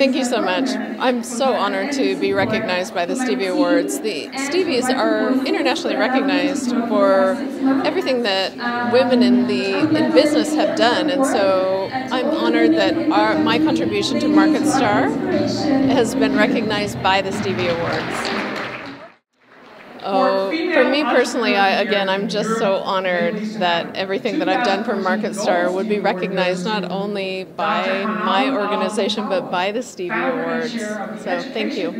Thank you so much. I'm so honored to be recognized by the Stevie Awards. The Stevies are internationally recognized for everything that women in the in business have done, and so I'm honored that our, my contribution to MarketStar has been recognized by the Stevie Awards. For me personally, I, again, I'm just so honored that everything that I've done for MarketStar would be recognized not only by my organization but by the Stevie Awards. So thank you.